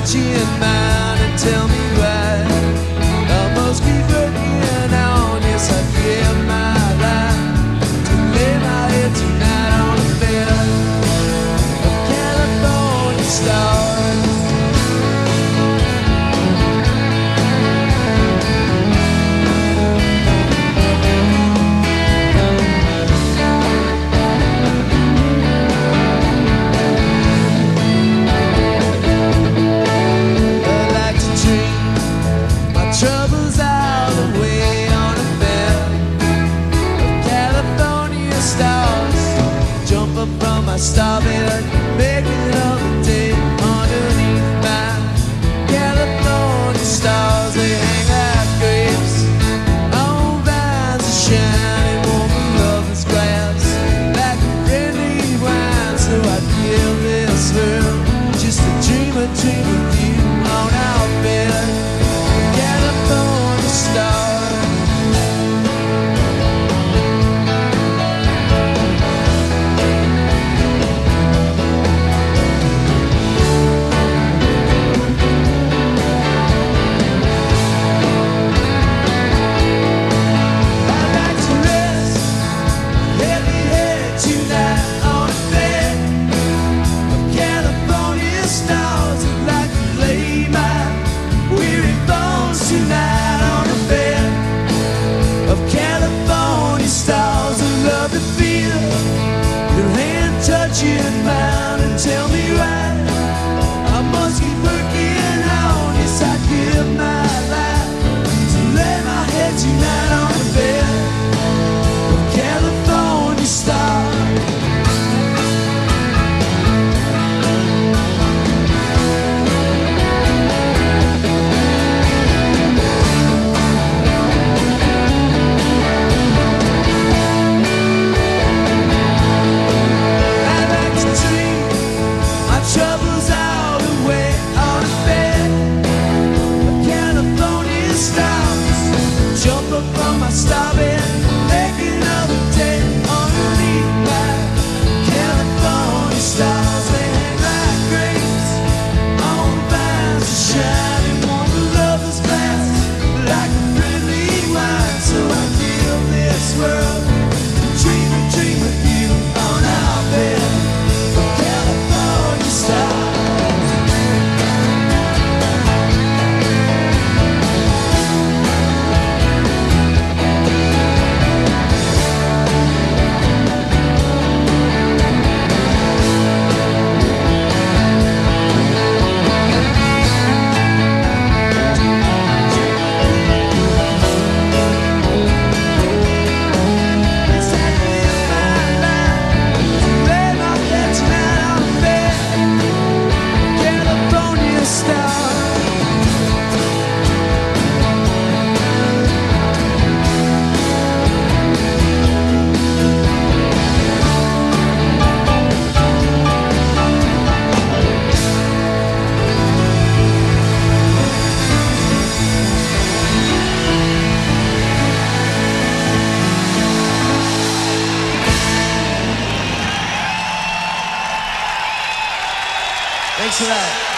touching mine and tell me That.